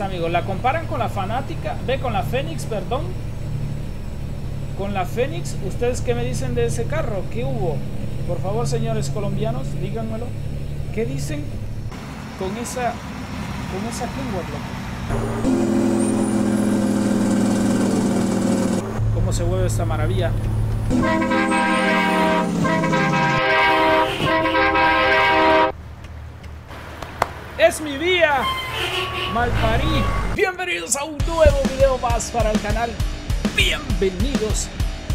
amigos, la comparan con la fanática, ve con la Fénix, perdón. Con la Fénix, ¿ustedes qué me dicen de ese carro? ¿Qué hubo? Por favor, señores colombianos, díganmelo. ¿Qué dicen con esa con esa Kenworth, ¿Cómo se mueve esta maravilla? ¡Es mi vía! Malparí. Bienvenidos a un nuevo video más para el canal. Bienvenidos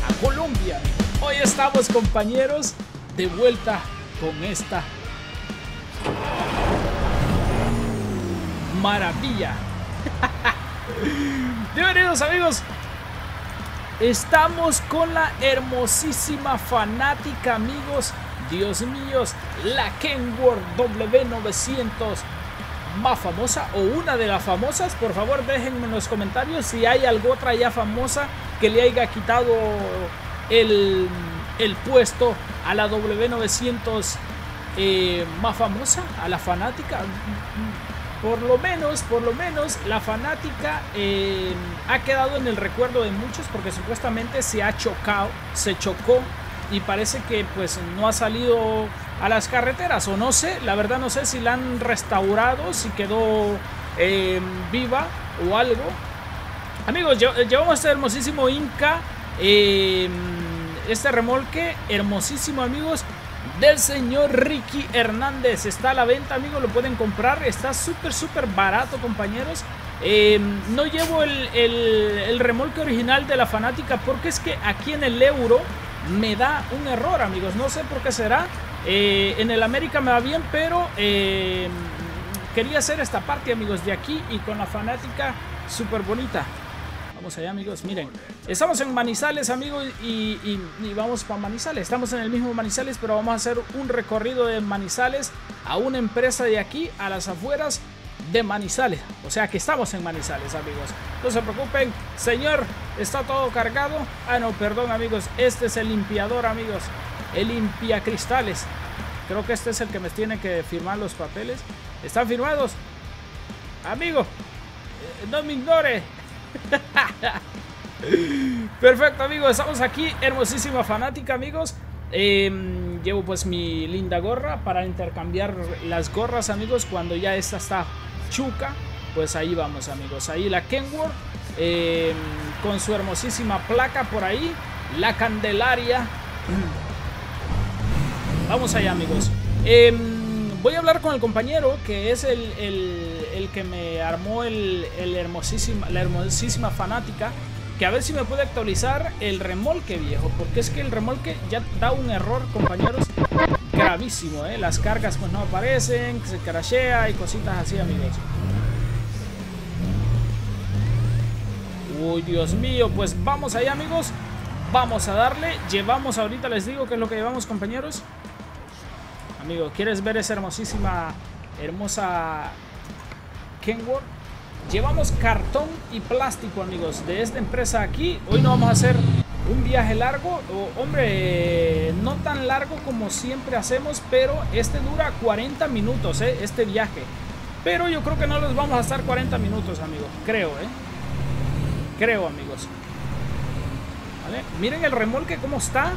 a Colombia. Hoy estamos compañeros de vuelta con esta maravilla. Bienvenidos amigos. Estamos con la hermosísima fanática amigos. Dios mío, la Kenworth W900 más famosa o una de las famosas, por favor déjenme en los comentarios si hay alguna otra ya famosa que le haya quitado el, el puesto a la W900 eh, más famosa, a la fanática. Por lo menos, por lo menos, la fanática eh, ha quedado en el recuerdo de muchos porque supuestamente se ha chocado, se chocó y parece que pues no ha salido a las carreteras o no sé, la verdad no sé si la han restaurado, si quedó eh, viva o algo. Amigos, llevamos este hermosísimo Inca, eh, este remolque hermosísimo amigos del señor Ricky Hernández. Está a la venta amigos, lo pueden comprar, está súper súper barato compañeros. Eh, no llevo el, el remolque original de la fanática porque es que aquí en el euro me da un error amigos, no sé por qué será. Eh, en el América me va bien, pero eh, quería hacer esta parte, amigos, de aquí y con la fanática súper bonita. Vamos allá, amigos. Miren, estamos en Manizales, amigos, y, y, vamos para Manizales. Estamos en el mismo Manizales, pero vamos a hacer un recorrido de Manizales a una empresa de aquí, a las afueras de Manizales. O sea que estamos en Manizales, amigos. No se preocupen, señor, está todo cargado. Ah, no, perdón, amigos. Este es el limpiador, amigos el limpia cristales. Creo que este es el que me tiene que firmar los papeles. ¿Están firmados? Amigo, eh, no me ignore. Perfecto, amigos. Estamos aquí. Hermosísima fanática, amigos. Em, llevo pues mi linda gorra para intercambiar las gorras, amigos. Cuando ya esta está chuca, pues ahí vamos, amigos. Ahí la Kenworth em, con su hermosísima placa por ahí. La Candelaria. Vamos allá, amigos. Em, voy a hablar con el compañero que es el, que me armó el, hermosísima, la hermosísima fanática. Que a ver si me puede actualizar el remolque viejo. Porque es que el remolque ya da un error, compañeros. Gravísimo, ¿eh? Las cargas pues no aparecen, se crashea y cositas así, amigos. Uy, Dios mío, pues vamos allá, amigos. Vamos a darle. Llevamos ahorita, les digo que es lo que llevamos, compañeros. Amigo, ¿quieres ver esa hermosísima, hermosa Kenworth? Llevamos cartón y plástico, amigos, de esta empresa aquí. Hoy no vamos a hacer un viaje largo, hombre, no tan largo como siempre hacemos, pero este dura 40 minutos, ¿eh? este viaje. Pero yo creo que no los vamos a estar 40 minutos, amigos, creo, ¿eh? Creo, amigos. ¿Vale? Miren el remolque cómo está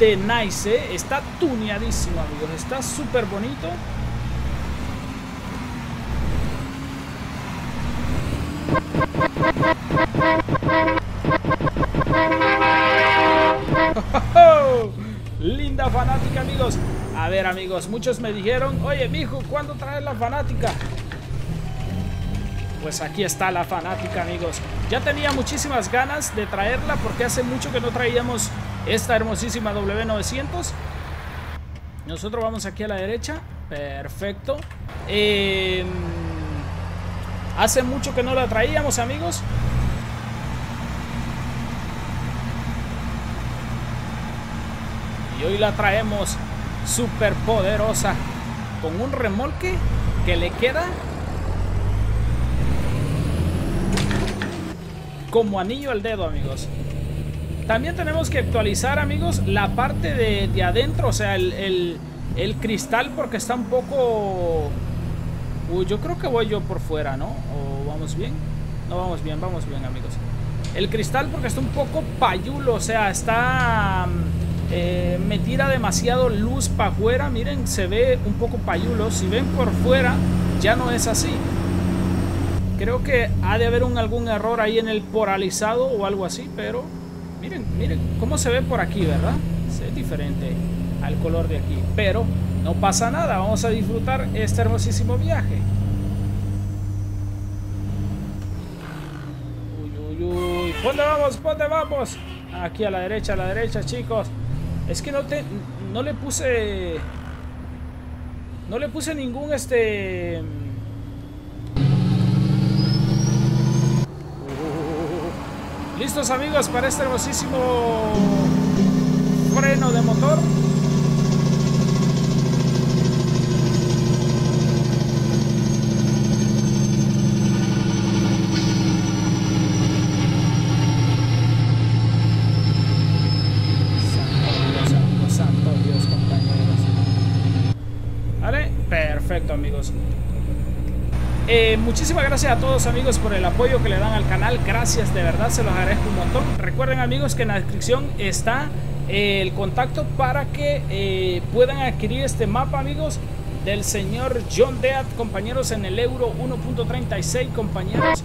nice, ¿eh? Está tuneadísimo, amigos. Está súper bonito. Linda fanática, amigos. A ver, amigos, muchos me dijeron, oye, mijo, ¿cuándo traes la fanática? Pues aquí está la fanática, amigos. Ya tenía muchísimas ganas de traerla porque hace mucho que no traíamos esta hermosísima W900. Nosotros vamos aquí a la derecha. Perfecto. Em, hace mucho que no la traíamos, amigos. Y hoy la traemos súper poderosa. Con un remolque que le queda como anillo al dedo, amigos. También tenemos que actualizar, amigos, la parte de, adentro, o sea, el, cristal porque está un poco Uy, yo creo que voy yo por fuera, ¿no? ¿O vamos bien? No, vamos bien, vamos bien, amigos. El cristal porque está un poco payulo, o sea, está... Eh, me tira demasiado luz para afuera. Miren, se ve un poco payulo. Si ven por fuera, ya no es así. Creo que ha de haber un, algún error ahí en el poralizado o algo así, pero miren, miren cómo se ve por aquí, ¿verdad? Se ve diferente al color de aquí, pero no pasa nada, vamos a disfrutar este hermosísimo viaje. Uy, uy, uy, ¿dónde vamos? ¿Dónde vamos? Aquí a la derecha, a la derecha, chicos. Es que no te, no le puse, no le puse ningún este ¿Listos amigos para este hermosísimo freno de motor? Santo Dios, santo Dios, compañeros. ¿Vale? Perfecto amigos. Eh, muchísimas gracias a todos amigos por el apoyo que le dan al canal. Gracias, de verdad, se los agradezco un montón. Recuerden amigos que en la descripción está eh, el contacto para que eh, puedan adquirir este mapa amigos del señor John Deat, compañeros en el Euro 1.36, compañeros.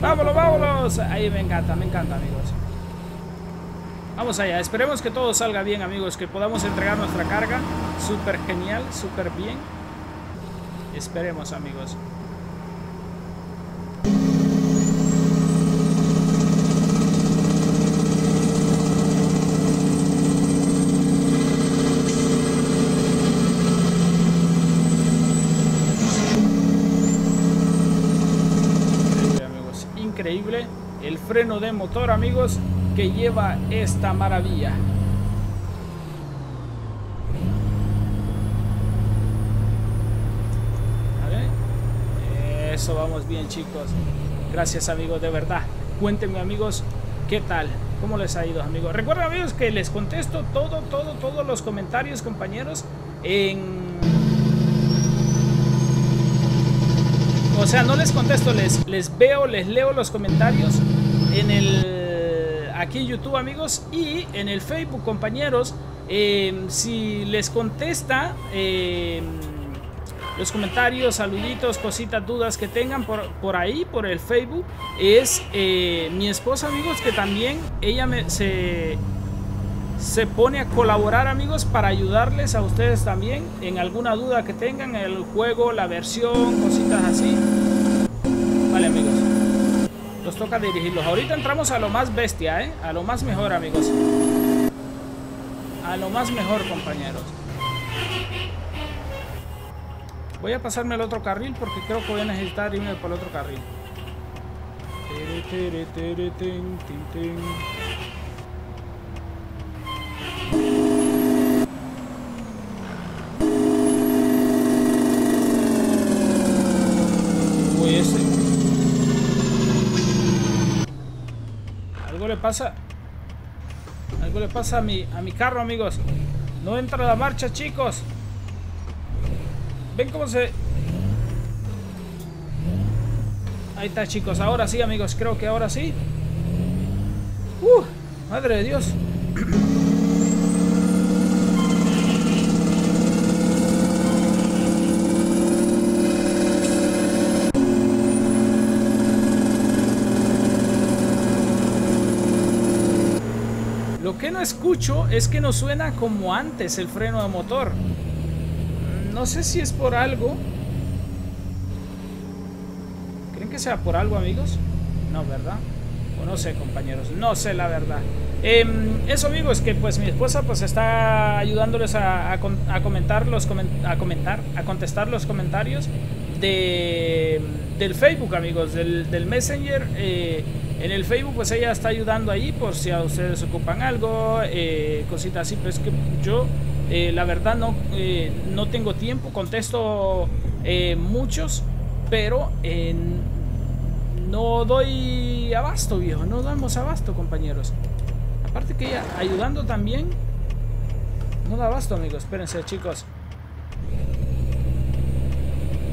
Vámonos, vámonos. Ahí me encanta, me encanta amigos. Vamos allá, esperemos que todo salga bien amigos, que podamos entregar nuestra carga. Súper genial, súper bien. Esperemos, amigos. Increíble, el freno de motor, amigos, que lleva esta maravilla. Eso, vamos bien chicos. Gracias amigos, de verdad. Cuéntenme amigos, ¿qué tal? ¿Cómo les ha ido amigos? Recuerden amigos que les contesto todo, todo, todos los comentarios compañeros en... O sea, no les contesto, les, les veo, les leo los comentarios en el... Aquí en YouTube amigos y en el Facebook compañeros. Eh, si les contesta... Eh, los comentarios, saluditos, cositas, dudas que tengan por, por ahí, por el Facebook. Es eh, mi esposa, amigos, que también ella se, se pone a colaborar, amigos, para ayudarles a ustedes también en alguna duda que tengan, el juego, la versión, cositas así. Vale, amigos. Nos toca dirigirlos. Ahorita entramos a lo más bestia, ¿eh? A lo más mejor, amigos. A lo más mejor, compañeros. Voy a pasarme al otro carril porque creo que voy a necesitar irme por el otro carril. Uy, ese. Algo le pasa. Algo le pasa a mi, a mi carro, amigos. No entra la marcha, chicos. Ven cómo se... Ahí está, chicos. Ahora sí, amigos. Creo que ahora sí. ¡Uh! Madre de Dios. Lo que no escucho es que no suena como antes el freno de motor. No sé si es por algo. ¿Creen que sea por algo, amigos? No, ¿verdad? O no sé, compañeros. No sé la verdad. Eh, eso, amigos, que pues mi esposa pues está ayudándoles a, a, a comentar los a comentar, a contestar los comentarios de, del Facebook, amigos, del, del Messenger. Eh, en el Facebook, pues ella está ayudando ahí por si a ustedes ocupan algo, eh, cositas así. Pues que yo eh, la verdad no, eh, no tengo tiempo, contesto eh, muchos, pero no doy abasto, viejo, no damos abasto, compañeros. Aparte que ayudando también, no da abasto, amigos. Espérense, chicos.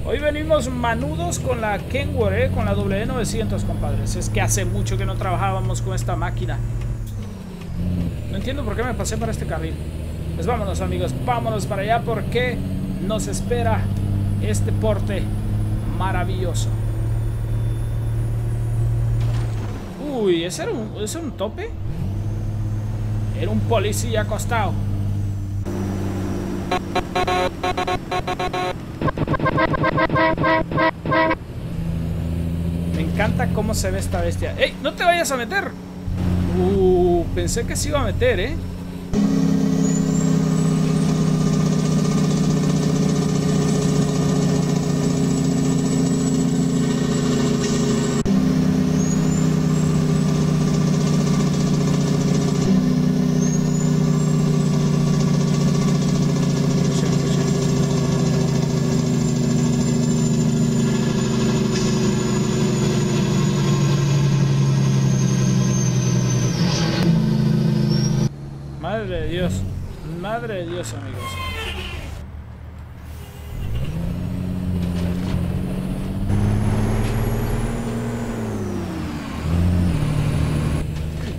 Hoy venimos manudos con la Kenworth, con la W900, compadres. Es que hace mucho que no trabajábamos con esta máquina. No entiendo por qué me pasé para este carril. Pues vámonos, amigos. Vámonos para allá porque nos espera este porte maravilloso. Uy, ¿ese era un, ¿ese era un tope? Era un policía acostado. Me encanta cómo se ve esta bestia. ¡Ey! ¡No te vayas a meter! Uh, pensé que se iba a meter, ¿eh? Madre de Dios. Madre de Dios, amigos.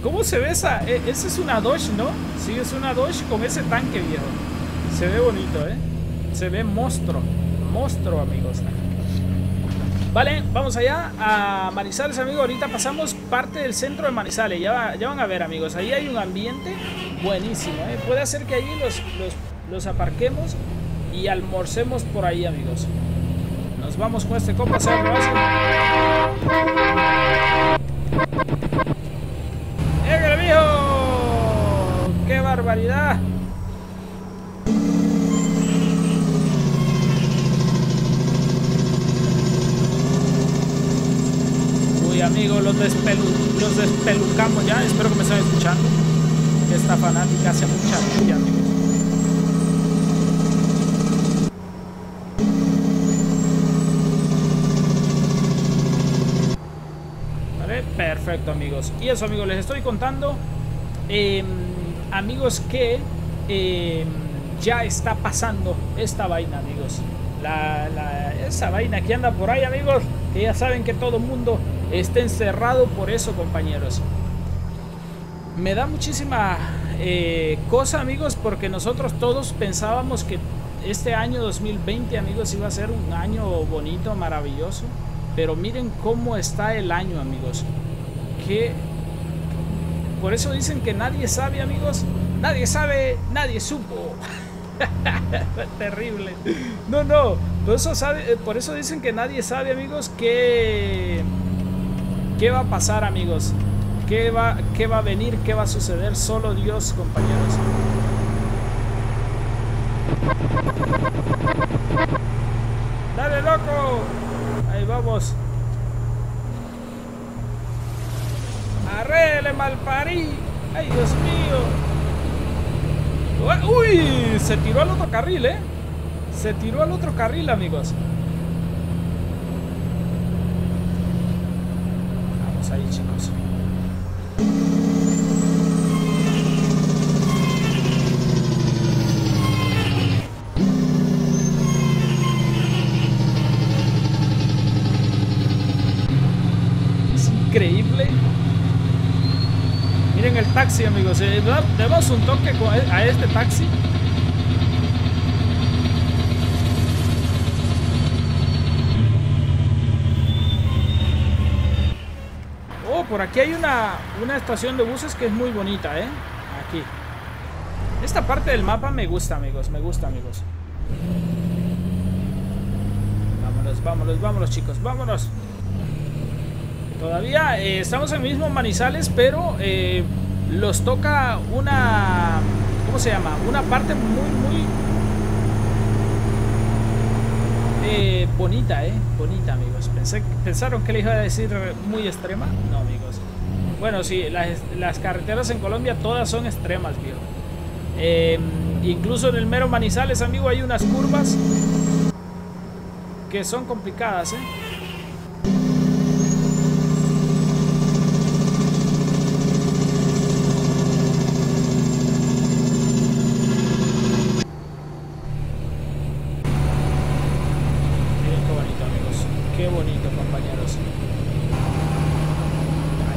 ¿Cómo se esa? E, es una Dodge, ¿no? Sí, es una Dodge con ese tanque viejo. Se ve bonito, ¿eh? Se ve monstruo. Monstruo, amigos. Vale, vamos allá a Manizales, amigos. Ahorita pasamos parte del centro de Manizales. Ya, ya van a ver, amigos. Ahí hay un ambiente buenísimo. ¿eh? Puede ser que allí los, los, los, aparquemos y almorcemos por ahí, amigos. Nos vamos con este copa barbaridad! Uy, amigos, los, despelu los despelucamos ya. Espero que me estén escuchando esta fanática hace mucha bulla, amigos. Vale, perfecto, amigos. Y eso, amigos, les estoy contando, eh, amigos, que eh, ya está pasando esta vaina, amigos. La, la, esa vaina que anda por ahí, amigos, que ya saben que todo el mundo está encerrado por eso, compañeros me da muchísima eh, cosa, amigos, porque nosotros todos pensábamos que este año 2020, amigos, iba a ser un año bonito, maravilloso. Pero miren cómo está el año, amigos. Que por eso dicen que nadie sabe, amigos. Nadie sabe, nadie supo. Terrible. No, no. Por eso, sabe, por eso dicen que nadie sabe, amigos, que qué va a pasar, amigos. ¿Qué va, ¿Qué va a venir? ¿Qué va a suceder? Solo Dios, compañeros. ¡Dale, loco! Ahí vamos. ¡Arrele, malparí! ¡Ay, Dios mío! ¡Uy! Se tiró al otro carril, ¿eh? Se tiró al otro carril, amigos. Vamos ahí, chicos. increíble. Miren el taxi, amigos. Le damos un toque a este taxi. Por aquí hay una, una estación de buses que es muy bonita, ¿eh? Aquí. Esta parte del mapa me gusta, amigos. Me gusta, amigos. Vámonos, vámonos, vámonos, chicos. Vámonos. Todavía eh, estamos en el mismo Manizales, pero eh, los toca una... ¿Cómo se llama? Una parte muy, muy... Eh, bonita, ¿eh? Bonita, amigos. Pensé, ¿Pensaron que le iba a decir muy extrema? No, amigos. Bueno, sí, las, las carreteras en Colombia todas son extremas, viejo. Eh, incluso en el mero Manizales, amigo, hay unas curvas que son complicadas, ¿eh?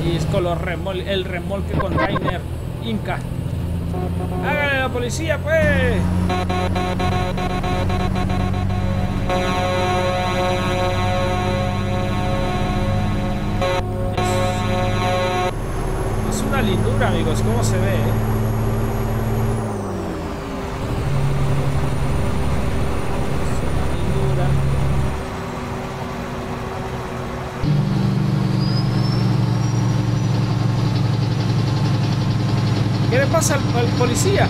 Y es con los remol el remolque container Inca. Hágale la policía, pues. Es, una lindura, amigos, cómo se ve, ¿eh? ¿Qué le pasa al, policía?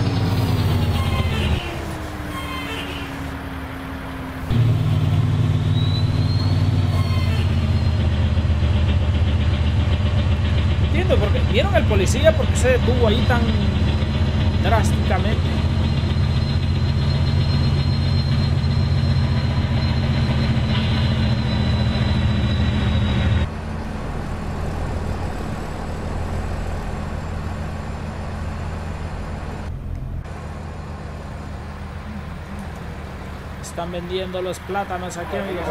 Entiendo, porque vieron al policía porque se detuvo ahí tan drásticamente. Están vendiendo los plátanos aquí, amigos.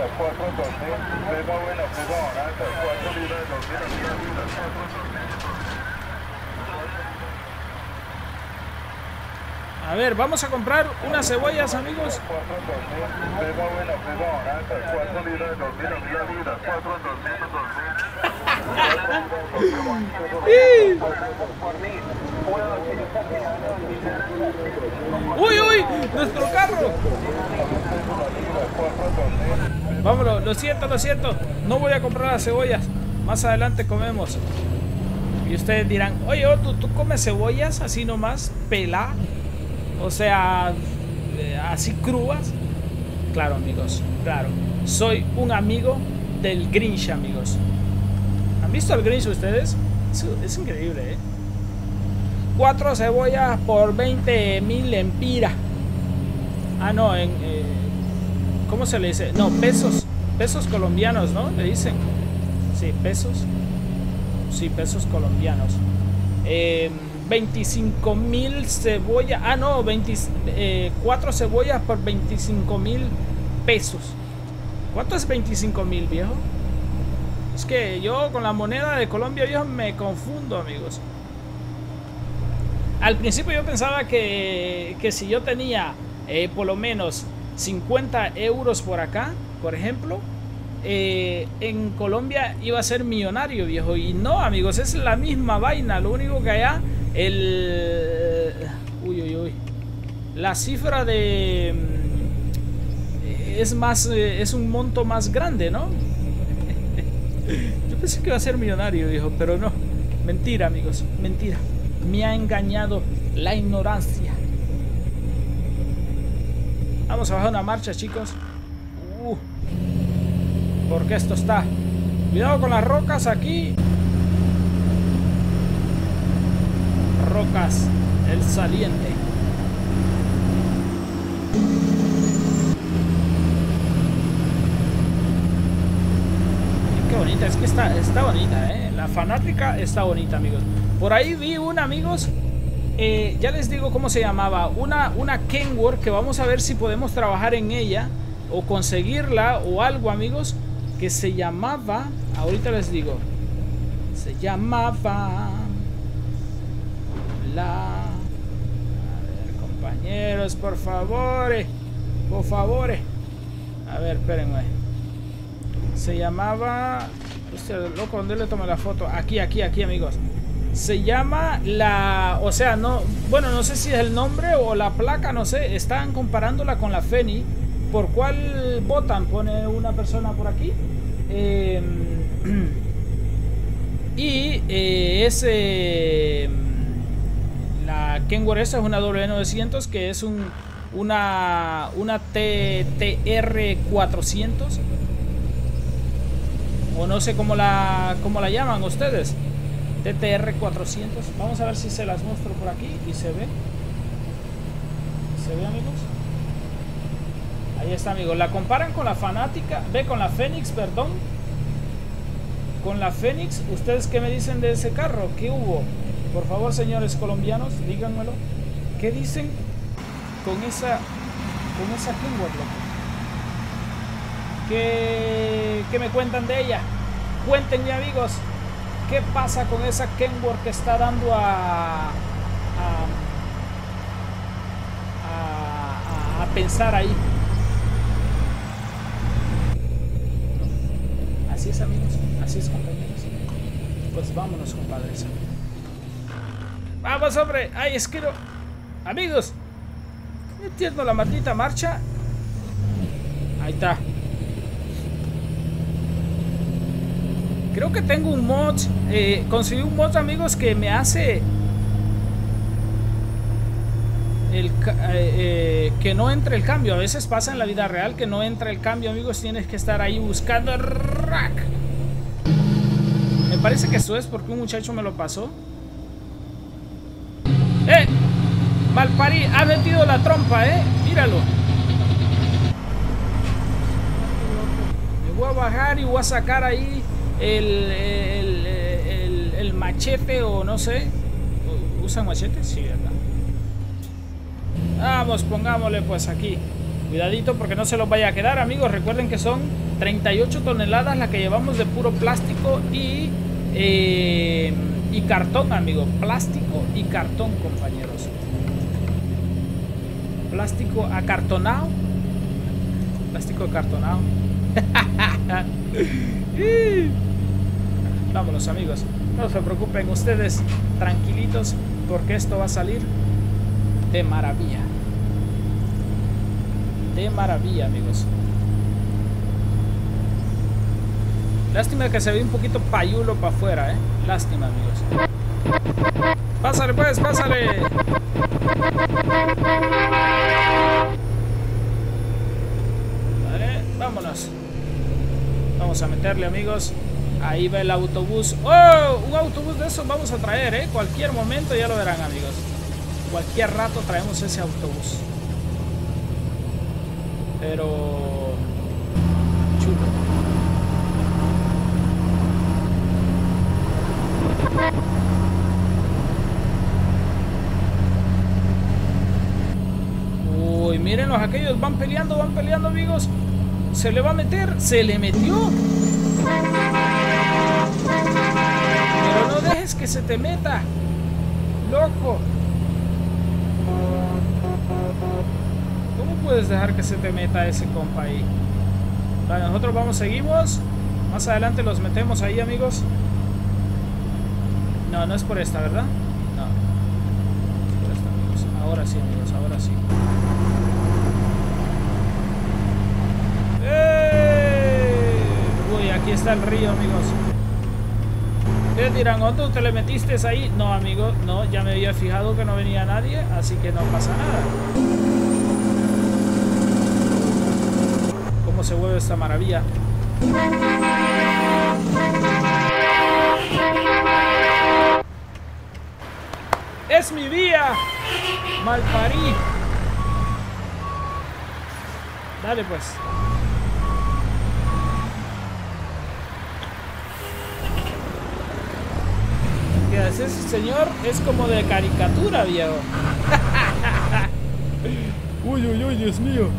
A ver, vamos a comprar unas cebollas, amigos. ¡Uy, uy! ¡Nuestro carro! Vámonos, lo siento, lo siento. No voy a comprar las cebollas. Más adelante comemos. Y ustedes dirán, oye, ¿tú, ¿tú comes cebollas así nomás? ¿Pela? O sea, eh, así crudas. Claro, amigos, claro. Soy un amigo del Grinch, amigos. ¿Han visto al Grinch ustedes? Es, increíble, ¿eh? Cuatro cebollas por 20 mil empira. Ah, no, en... Eh, ¿Cómo se le dice? No, pesos. Pesos colombianos, ¿no? Le dicen. Sí, pesos. Sí, pesos colombianos. 25 em, mil cebollas. Ah, no, 24 eh, cebollas por 25 mil pesos. ¿Cuánto es 25 mil, viejo? Es que yo con la moneda de Colombia, viejo, me confundo, amigos. Al principio yo pensaba que, que si yo tenía eh, por lo menos 50 euros por acá, por ejemplo, eh, en Colombia iba a ser millonario, viejo. Y no, amigos, es la misma vaina. Lo único que allá, el. Uy, uy, uy. La cifra de. Mm, es más. Eh, es un monto más grande, ¿no? Yo pensé que iba a ser millonario, viejo, pero no. Mentira, amigos, mentira. Me ha engañado la ignorancia. Vamos a bajar una marcha, chicos. Uh, porque esto está. Cuidado con las rocas aquí. Rocas, el saliente. Qué bonita, es que está, está bonita, ¿eh? La fanática está bonita, amigos. Por ahí vi un, amigos, eh, ya les digo cómo se llamaba. Una, una Kenworth que vamos a ver si podemos trabajar en ella o conseguirla o algo, amigos. Que se llamaba, ahorita les digo, se llamaba la... A ver, compañeros, por favor, por favor. A ver, espérenme. Se llamaba... Hostia, loco, ¿dónde le tomé la foto? Aquí, aquí, aquí, amigos. Se llama la... O sea, no... Bueno, no sé si es el nombre o la placa, no sé. Están comparándola con la Feni. ¿Por cuál votan? Pone una persona por aquí. Em, y eh, es... Em, la Kenworth esa es una W900 que es un, una, una TTR 400 o no sé cómo la, cómo la llaman ustedes. TTR 400. Vamos a ver si se las muestro por aquí y se ve. ¿Se ve, amigos? Ahí está, amigos. La comparan con la fanática. Ve con la Fénix, perdón. Con la Fénix. ¿Ustedes qué me dicen de ese carro? ¿Qué hubo? Por favor, señores colombianos, díganmelo. ¿Qué dicen con esa con esa Kenworth, ¿Qué, ¿Qué me cuentan de ella? Cuéntenme, amigos. Qué pasa con esa Kenworth que está dando a, a, a pensar ahí. Así es amigos, así es compañeros. Pues vámonos compadres. Vamos hombre, ay es que. Amigos, entiendo la maldita marcha. Ahí está. Creo que tengo un mod. Eh, conseguí un mod, amigos, que me hace. El, eh, eh, que no entre el cambio. A veces pasa en la vida real que no entra el cambio, amigos. Tienes que estar ahí buscando. Me parece que eso es porque un muchacho me lo pasó. ¡Eh! Malparí, ha metido la trompa, ¿eh? Míralo. Me voy a bajar y voy a sacar ahí el, el, machete o no sé. ¿Usan machete? Sí, ¿verdad? Vamos, pongámosle pues aquí. Cuidadito porque no se los vaya a quedar, amigos. Recuerden que son 38 toneladas la que llevamos de puro plástico y, eh, y cartón, amigo. Plástico y cartón, compañeros. Plástico acartonado. Plástico acartonado. Vámonos amigos, no se preocupen ustedes, tranquilitos, porque esto va a salir de maravilla. De maravilla, amigos. Lástima que se ve un poquito payulo para afuera, ¿eh? Lástima, amigos. Pásale pues, pásale. Vale, vámonos. Vamos a meterle, amigos. Ahí va el autobús. ¡Oh! Un autobús de esos vamos a traer, ¿eh? Cualquier momento ya lo verán, amigos. Cualquier rato traemos ese autobús. Pero... Chulo. Uy, mírenlos, aquellos van peleando, van peleando, amigos. Se le va a meter, se le metió. Dejes que se te meta. Loco. ¿Cómo puedes dejar que se te meta ese compa ahí? Vale, nosotros vamos, seguimos. Más adelante los metemos ahí, amigos. No, no es por esta, ¿verdad? No. Es por esta, amigos. Ahora sí, amigos, ahora sí. Uy, aquí está el río, amigos. Ustedes dirán, ¿dónde te le metiste ahí? No, amigo, no, ya me había fijado que no venía nadie, así que no pasa nada. ¿Cómo se mueve esta maravilla? ¡Es mi vía! ¡Malparí! Dale pues. Ese señor es como de caricatura, viejo. uy, uy, uy, Dios mío.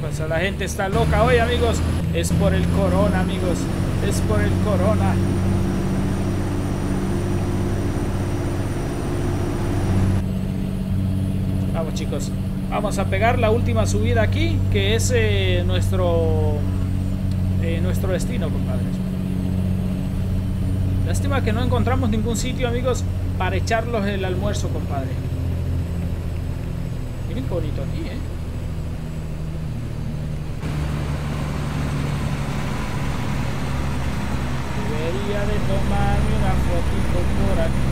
Pues la gente está loca hoy, amigos. Es por el corona, amigos. Es por el corona. Vamos, chicos. Vamos a pegar la última subida aquí, que es eh, nuestro, eh, nuestro destino, compadres. Lástima que no encontramos ningún sitio, amigos, para echarlos el almuerzo, compadre. Miren qué bonito aquí, ¿eh? Debería de tomarme una fotito por aquí.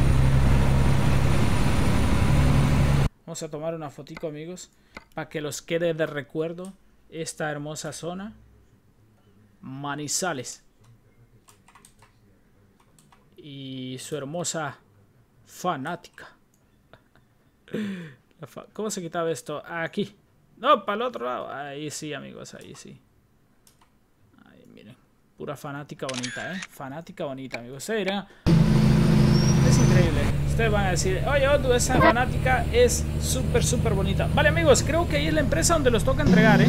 Vamos a tomar una fotito, amigos, para que los quede de recuerdo esta hermosa zona. Manizales y su hermosa fanática. ¿Cómo se quitaba esto? Aquí. No, para el otro lado. Ahí sí, amigos, ahí sí. Ahí, miren. Pura fanática bonita, ¿eh? Fanática bonita, amigos. Ustedes dirán... Es increíble. Ustedes van a decir, oye, Odu, esa fanática es súper, súper bonita. Vale, amigos, creo que ahí es la empresa donde los toca entregar, ¿eh?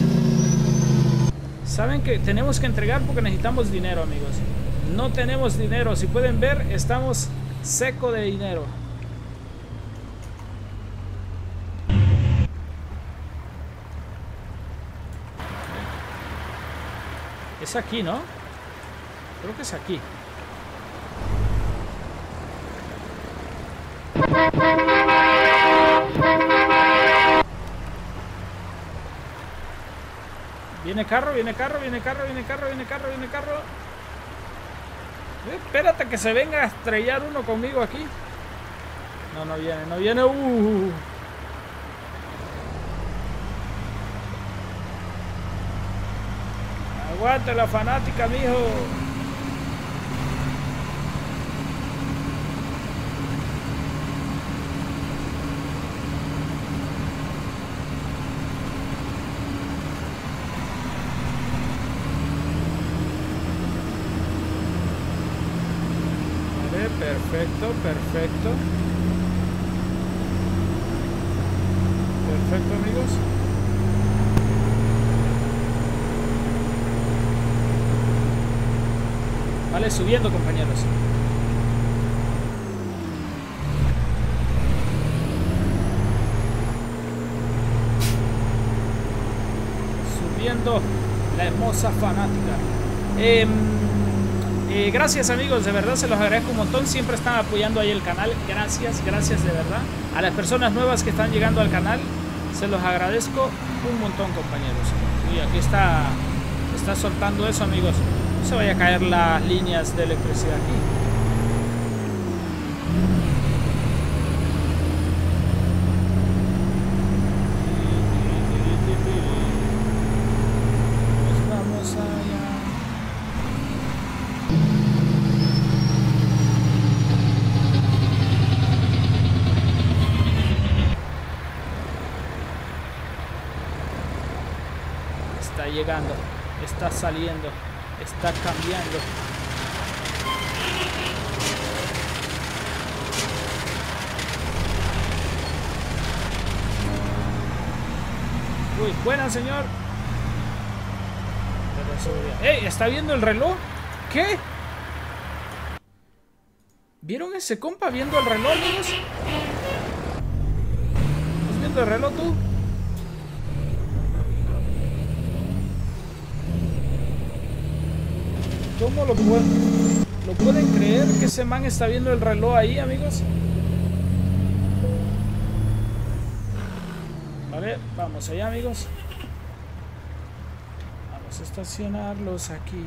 Saben que tenemos que entregar porque necesitamos dinero, amigos. No tenemos dinero. Si pueden ver, estamos seco de dinero. Es aquí, ¿no? Creo que es aquí. Viene carro, viene carro, viene carro, viene carro, viene carro, viene carro. Espérate que se venga a estrellar uno conmigo aquí. No, no viene, no viene. Uh. Aguante la fanática, mijo. Perfecto, perfecto. Perfecto, amigos. Vale, subiendo, compañeros. Subiendo la hermosa fanática. Eh, eh, gracias amigos, de verdad se los agradezco un montón. Siempre están apoyando ahí el canal. Gracias, gracias de verdad. A las personas nuevas que están llegando al canal, se los agradezco un montón compañeros. Y aquí está, está soltando eso amigos. No se vaya a caer las líneas de electricidad aquí. Llegando, está saliendo, está cambiando. Uy, buena señor. ¡Ey! ¿Está viendo el reloj? ¿Qué? ¿Vieron ese compa viendo el reloj, amigos? ¿Estás viendo el reloj tú? ¿Cómo lo pueden, lo pueden creer que ese man está viendo el reloj ahí, amigos? Vale, vamos allá, amigos. Vamos a estacionarlos aquí.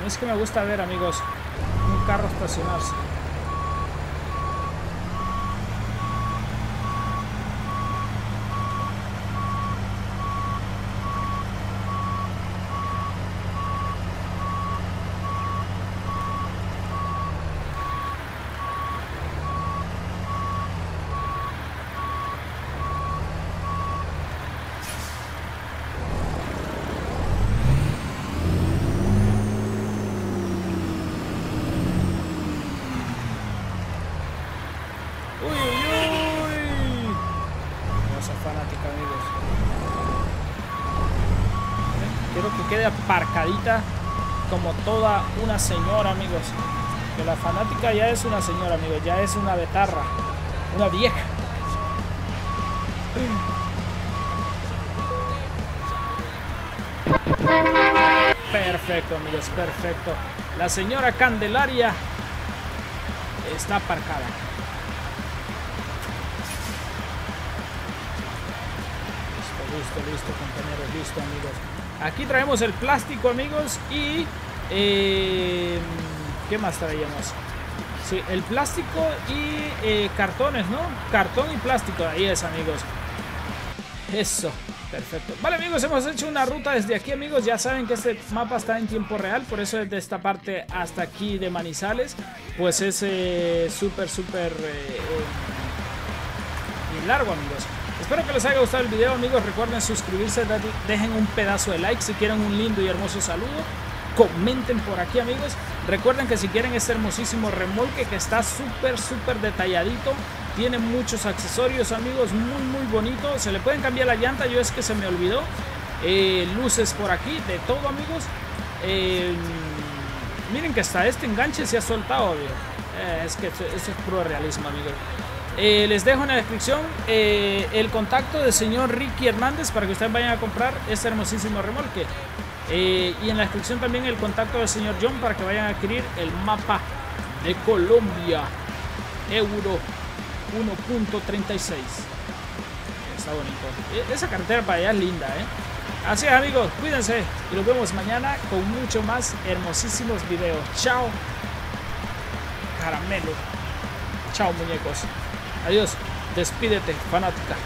Mí es que me gusta ver, amigos, un carro estacionarse. Una señora, amigos. Que la fanática ya es una señora, amigos. Ya es una betarra. Una vieja. Perfecto, amigos. Perfecto. La señora Candelaria está aparcada. Listo, listo, listo, compañeros. Listo, amigos. Aquí traemos el plástico, amigos, y... Eh, ¿Qué más traíamos? Sí, el plástico y eh, cartones, ¿no? Cartón y plástico, ahí es, amigos. Eso, perfecto. Vale, amigos, hemos hecho una ruta desde aquí, amigos. Ya saben que este mapa está en tiempo real, por eso desde esta parte hasta aquí de Manizales, pues es eh, súper, súper largo, amigos. Espero que les haya gustado el video amigos, recuerden suscribirse, dejen un pedazo de like si quieren un lindo y hermoso saludo. Comenten por aquí amigos. Recuerden que si quieren este hermosísimo remolque que está súper súper detalladito, Tiene muchos accesorios, amigos, muy, muy bonito. Se le pueden cambiar la llanta, yo es que se me olvidó. Eh, luces por aquí, de todo, amigos. Eh, miren que hasta este enganche se ha soltado, eh, es que eso, es puro realismo, amigos. les dejo en la descripción el contacto del señor Ricky Hernández para que ustedes vayan a comprar este hermosísimo remolque. Y en la descripción también el contacto del señor John para que vayan a adquirir el mapa de Colombia. Euro 1.36. Está bonito. E, esa carretera para allá es linda, ¿eh? Así es, amigos, cuídense y nos vemos mañana con mucho más hermosísimos videos. Chao. Caramelo. Chao, muñecos. Adiós. Despídete, fanática.